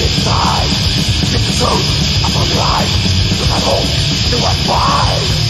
This time, it's the truth, I'm alive, but I hope you are fine.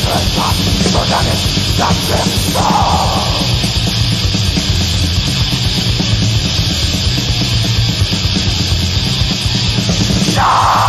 Wytrzymać Zorganiec zawsze są Yeah!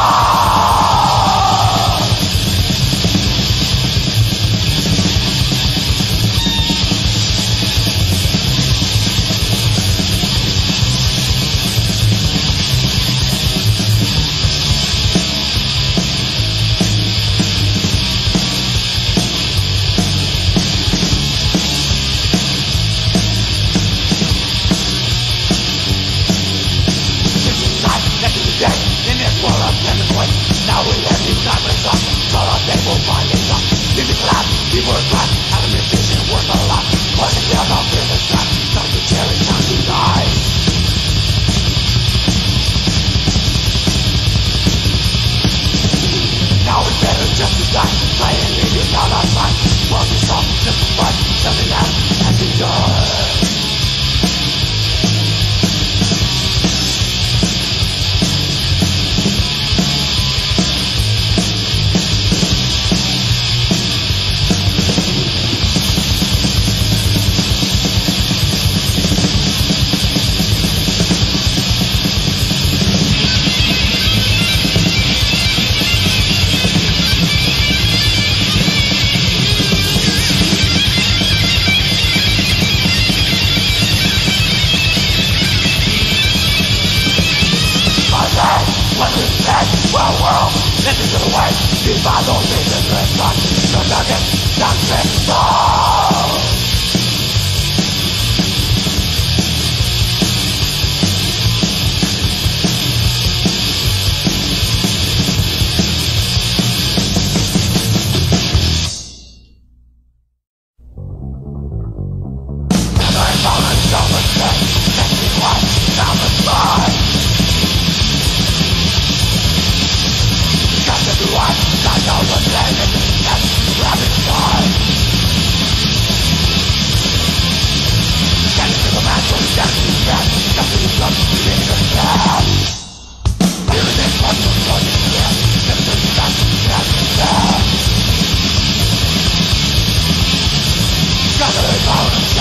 were trapped And your vision worth a lot Closing down all business tear it, scary, to die. Now it's better just to die. Playing in your not outside World is all just fight. Something else has begun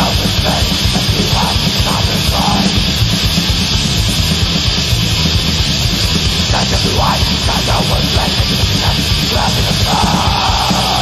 I was blessed, blessed, blessed, blessed,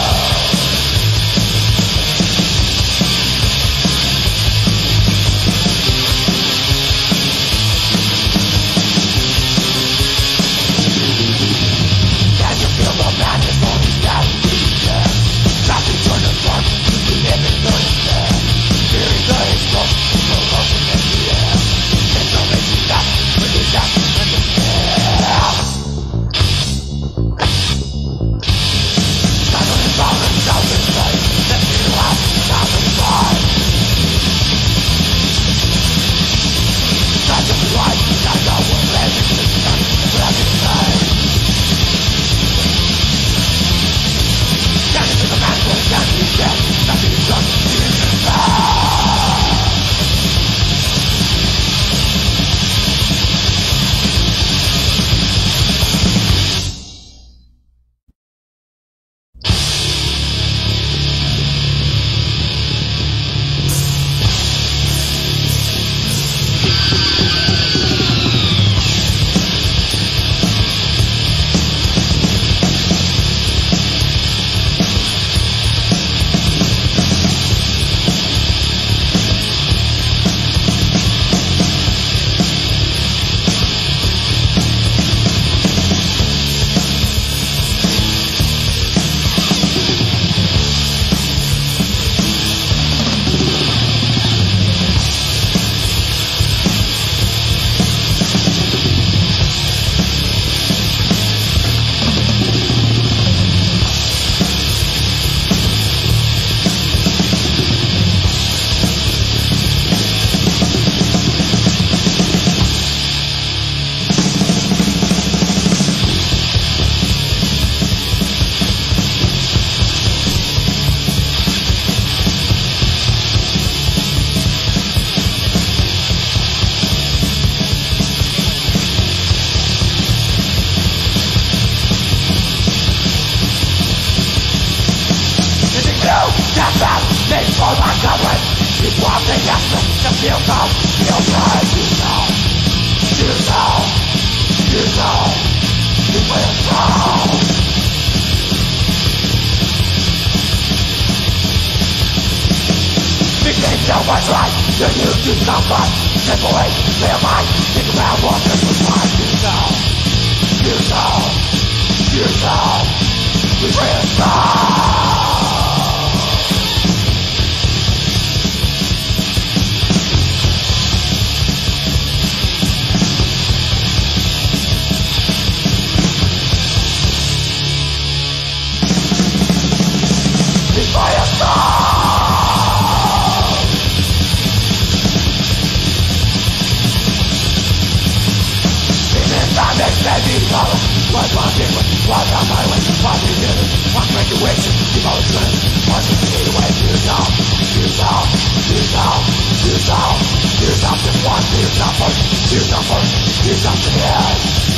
Czasem mi pomagałeś i głodny jestem za piłką Piłkę piłką Piłką Piłką Piłką Became so much right, the new deep comfort Separate their mind, think about what this was like Piłką Piłką Piłką Piłką Piłką Life on different, life on my way Five new minutes, fuck graduation Keep all the trends, find the need away Here's how, here's how, here's how Here's how, here's how to find Here's how first, here's how first Here's how to end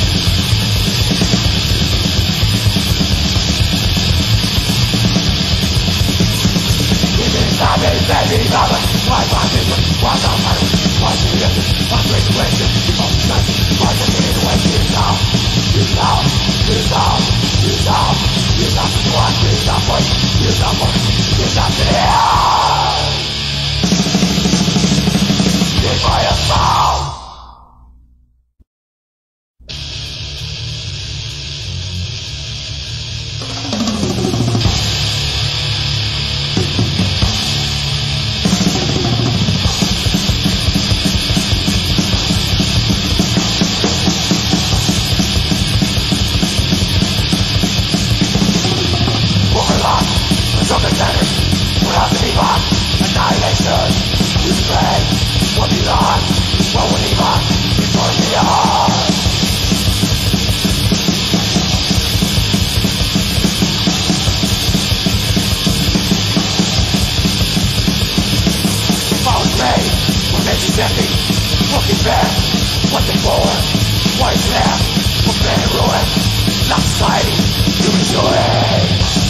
Terminada vai batendo Quase a mano, quase sou, eu sou, eu sou, eu sou, eu sou, final Final, final, final eu sou vida foi Desamor, desafio Quem foi o sol? Looking back, looking forward, what is left? We're being ruined, not society, human doing.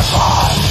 Goodbye.